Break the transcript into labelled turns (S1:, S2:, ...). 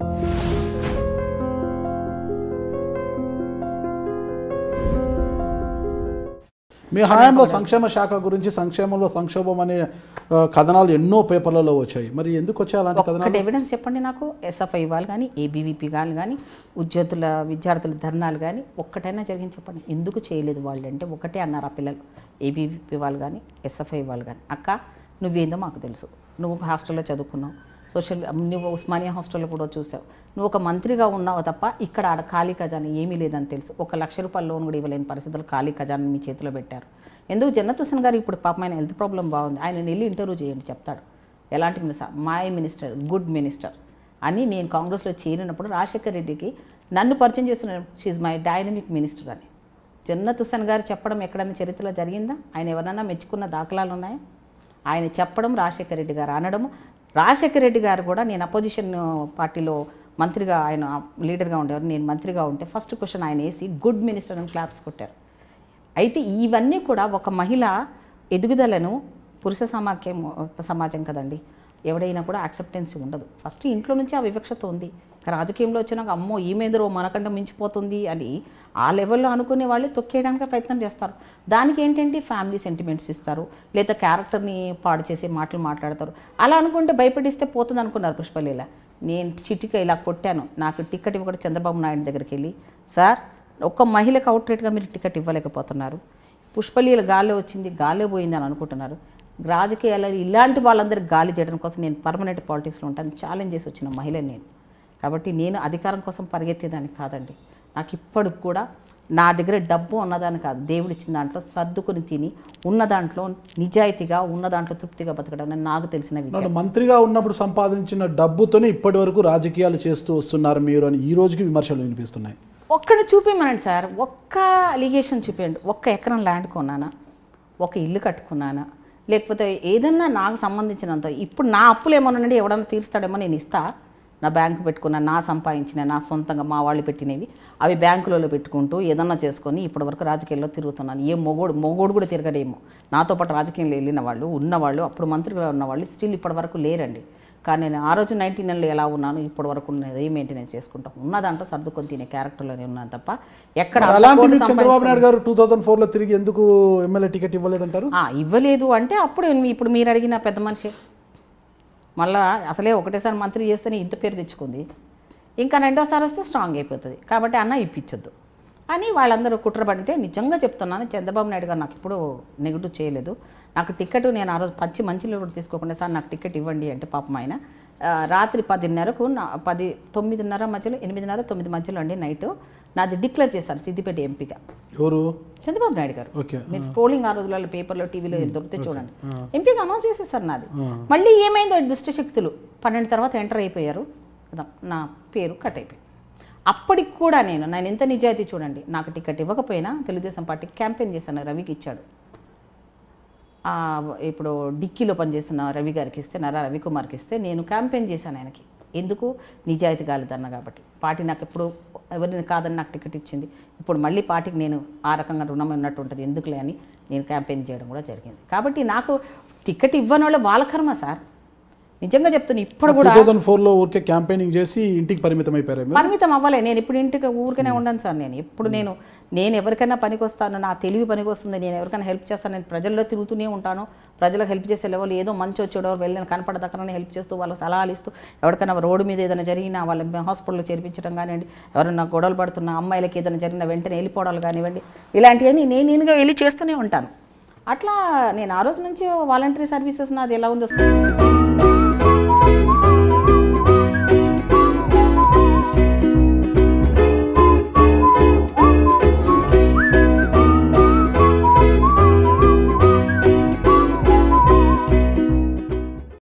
S1: మీ హయాంలో సంక్షేమ శాఖ గురించి సంక్షేమంలో సంక్షోభం అనే కథనాలు ఎన్నో పేపర్లలో వచ్చాయి. మరి ఎందుకు వచ్చాయి అలాంటి కథనాలు?
S2: ఎవిడెన్స్ చెప్పండి నాకు. ఎస్ఎఫ్ఐ వాళ్ళు కానీ ఏబీవీపీ వాళ్ళు కానీ ఉద్యోగుల విద్యార్థుల ధర్నాలు కానీ ఒక్కటైనా జరిగింది చెప్పండి. ఎందుకు చేయలేదు వాళ్ళు అంటే ఒకటే అన్నారు ఆ పిల్లలు ఏబీవీపీ వాళ్ళు కానీ ఎస్ఎఫ్ఐ వాళ్ళు కానీ అక్క నువ్వేందో మాకు తెలుసు. నువ్వు హాస్టల్లో చదువుకున్నావు. సోషల్ నువ్వు ఉస్మానియా హాస్టల్లో కూడా చూసావు. నువ్వు ఒక మంత్రిగా ఉన్నావు తప్ప ఇక్కడ ఆడ ఖాళీ ఖజానా ఏమీ లేదని తెలుసు. ఒక లక్ష రూపాయల లోన్ కూడా ఇవ్వలేని పరిస్థితులు ఖాళీ ఖజానా మీ చేతిలో పెట్టారు. ఎందుకు జన్నత్ హుసేన్ గారు ఇప్పుడు పాపం ఆయన హెల్త్ ప్రాబ్లం బాగుంది. ఆయన వెళ్ళి ఇంటర్వ్యూ చేయండి చెప్తాడు. ఎలాంటి minister? My minister good minister అని నేను కాంగ్రెస్లో చేరినప్పుడు రాజశేఖర్ రెడ్డికి నన్ను పరిచయం చేస్తున్న షీఈ్ మై డైనమిక్ మినిస్టర్ అని. జన్నత్ హుసేన్ గారు చెప్పడం ఎక్కడైనా చరిత్రలో జరిగిందా? ఆయన ఎవరన్నా మెచ్చుకున్న దాఖలాలు ఉన్నాయా? ఆయన చెప్పడం రాజశేఖర రెడ్డి గారు అనడం రాజశేఖర రెడ్డి గారు కూడా నేను అపోజిషన్ పార్టీలో మంత్రిగా ఆయన లీడర్గా ఉండేవారు. నేను మంత్రిగా ఉంటే ఫస్ట్ క్వశ్చన్ ఆయన వేసి గుడ్ మినిస్టర్ అని క్లాప్స్ కొట్టారు. అయితే ఇవన్నీ కూడా ఒక మహిళ ఎదుగుదలను పురుష సమాఖ్యం సమాజం కదండి. ఎవడైనా కూడా యాక్సెప్టెన్సీ ఉండదు. ఫస్ట్ ఇంట్లో నుంచి ఆ వివక్షత ఉంది. రాజకీయంలో వచ్చినాక అమ్మో ఈమెదరో మనకంటే మించిపోతుంది అని ఆ లెవెల్లో అనుకునే వాళ్ళు తొక్కేయడానికి ప్రయత్నం చేస్తారు. దానికి ఏంటంటే ఫ్యామిలీ సెంటిమెంట్స్ ఇస్తారు. లేదా క్యారెక్టర్ని పాడు చేసే మాటలు మాట్లాడతారు. అలా అనుకుంటే భయపడిస్తే పోతుంది అనుకున్నారు పుష్పలీల. నేను చిటిక ఇలా కొట్టాను. నాకు టికెట్ ఇవ్వకుండా చంద్రబాబు నాయుడు దగ్గరికి వెళ్ళి సార్ ఒక్క మహిళకు అవుట్రేట్గా మీరు టికెట్ ఇవ్వలేకపోతున్నారు. పుష్పలీల గాల్లో వచ్చింది గాల్లో పోయింది అని అనుకుంటున్నారు. రాజకీయాల్లో ఇలాంటి వాళ్ళందరికీ గాలి తీయడం కోసం నేను పర్మనెంట్ పాలిటిక్స్లో ఉంటాను. ఛాలెంజ్ చేసి వచ్చిన మహిళ నేను. కాబట్టి నేను అధికారం కోసం పరిగెత్తేదాన్ని కాదండి. నాకు ఇప్పటికి కూడా నా దగ్గర డబ్బు ఉన్నదాన్ని కాదు. దేవుడు ఇచ్చిన దాంట్లో సర్దుకుని తిని ఉన్న దాంట్లో నిజాయితీగా ఉన్న దాంట్లో తృప్తిగా బతకడం అని నాకు తెలిసిన
S1: నాడు మంత్రిగా ఉన్నప్పుడు సంపాదించిన డబ్బుతోనే ఇప్పటి వరకు రాజకీయాలు చేస్తూ వస్తున్నారు మీరు అని ఈ రోజుకి విమర్శలు వినిపిస్తున్నాయి.
S2: ఒక్కడ చూపించమనండి సార్. ఒక్క అలిగేషన్ చూపించండి ఒక్క ఎకరం ల్యాండ్ కొన్నానా? ఒక ఇల్లు కట్టుకున్నానా? లేకపోతే ఏదన్నా నాకు సంబంధించినంత ఇప్పుడు నా అప్పులు ఏమన్నా ఎవడన్నా తీరుస్తాడేమో నేను ఇస్తా. నా బ్యాంకు పెట్టుకున్న నా సంపాదించిన నా సొంతంగా మా వాళ్ళు పెట్టినవి అవి బ్యాంకులలో పెట్టుకుంటూ ఏదన్నా చేసుకొని ఇప్పటివరకు రాజకీయాల్లో తిరుగుతున్నాను. ఏ మొగోడు మొగోడు కూడా తిరగడేమో. నాతో పాటు రాజకీయంలో వెళ్ళిన వాళ్ళు ఉన్నవాళ్ళు అప్పుడు మంత్రిగా ఉన్నవాళ్ళు స్టిల్ ఇప్పటివరకు లేరండి. కానీ నేను ఆ రోజు నైన్టీ నైన్లో ఎలా ఉన్నాను ఇప్పటి వరకు ఉన్నది మెయింటెనెన్స్ చేసుకుంటాం. ఉన్న దాంట్లో సర్దుకొని తినే క్యారెక్టర్లోనే ఉన్నాను తప్ప ఎక్కడ
S1: అలాంటి చంద్రబాబు నాయుడు గారు టూ థౌజండ్ ఫోర్లో తిరిగి ఎందుకు ఎమ్మెల్యే టికెట్ ఇవ్వలేదంటారు?
S2: ఆ, ఇవ్వలేదు అంటే అప్పుడు ఇప్పుడు మీరు అడిగిన పెద్ద మనిషి. మళ్ళా అసలే ఒకటేసారి మంత్రి చేస్తేనే ఇంత పేరు తెచ్చుకుంది. ఇంకా రెండోసారి వస్తే స్ట్రాంగ్ అయిపోతుంది. కాబట్టి అన్న ఇప్పించొద్దు. అని వాళ్ళందరూ కుట్ర పడితే నిజంగా చెప్తున్నాను. చంద్రబాబు నాయుడు గారు నాకు ఇప్పుడు నెగిటివ్ చేయలేదు. నాకు టికెట్ నేను ఆ రోజు పచ్చి మంచిలో కూడా తీసుకోకుండా సార్ నాకు టికెట్ ఇవ్వండి అంటే పాపం ఆయన. రాత్రి పదిన్నరకు నా పది తొమ్మిదిన్నర మధ్యలో ఎనిమిదిన్నర తొమ్మిది మధ్యలో అండి నైట్. నాది డిక్లేర్ చేశారు సిద్దిపేట ఎంపీగా.
S1: ఎవరు?
S2: చంద్రబాబు నాయుడు గారు.
S1: ఓకే
S2: మీరు స్క్రోలింగ్ ఆ రోజులలో పేపర్లో టీవీలో దొరికితే చూడండి. ఎంపీగా అనౌన్స్ చేసేసారు నాది. మళ్ళీ ఏమైందో దుష్ట శక్తులు పన్నెండు తర్వాత ఎంటర్ అయిపోయారు. కదా నా పేరు కట్ అయిపోయింది. అప్పటికి కూడా నేను నేను ఎంత నిజాయితీ చూడండి నాకు టికెట్ ఇవ్వకపోయినా తెలుగుదేశం పార్టీకి క్యాంపెయిన్ చేశాను రవికి ఇచ్చాడు. ఇప్పుడు డిక్కీలో పనిచేస్తున్న రవి గారికి ఇస్తే నరా రవికుమార్కి ఇస్తే నేను క్యాంపెయిన్ చేశాను ఆయనకి. ఎందుకు? నిజాయితీ కాలేదన్న కాబట్టి. పార్టీ నాకు ఎప్పుడు ఎవరిని కాదని నాకు టికెట్ ఇచ్చింది. ఇప్పుడు మళ్ళీ పార్టీకి నేను ఆ రకంగా రుణం ఉన్నట్టు ఉంటుంది ఎందుకులే అని నేను క్యాంపెయిన్ చేయడం కూడా జరిగింది. కాబట్టి నాకు టికెట్ ఇవ్వని వాళ్ళు వాళ్ళ కర్మ సార్. నిజంగా చెప్తున్నా ఇప్పుడు
S1: టూ
S2: కూడా
S1: థౌజండ్ ఫోర్లో ఊరికే క్యాంపెయినింగ్ చేసి ఇంటికి పరిమితం అయిపోయారు
S2: పరిమితం అవ్వలే. నేను ఇప్పుడు ఇంటికి ఊరికనే ఉండను సార్ నేను. ఎప్పుడు నేను నేను ఎవరికైనా పనికి వస్తాను నా తెలివి పనికి వస్తుంది నేను ఎవరికైనా హెల్ప్ చేస్తాను నేను ప్రజల్లో తిరుగుతూనే ఉంటాను. ప్రజలకు హెల్ప్ చేసే లెవెల్ ఏదో మంచి వచ్చాడో వెళ్ళిన కనపడదక్కడనే హెల్ప్ చేస్తూ వాళ్ళకి సలహాలు ఇస్తూ ఎవరికైనా రోడ్డు మీద ఏదైనా జరిగినా వాళ్ళ హాస్పిటల్లో చేర్పించడం కానివ్వండి ఎవరైనా గొడవలు పడుతున్న అమ్మాయిలకి ఏదైనా జరిగిన వెంటనే వెళ్ళిపోవడాలు కానివ్వండి ఇలాంటివన్నీ నేను నేనుగా వెళ్ళి చేస్తూనే ఉంటాను. అట్లా నేను ఆ రోజు నుంచి వాలంటరీ సర్వీసెస్ నాది ఎలా ఉందో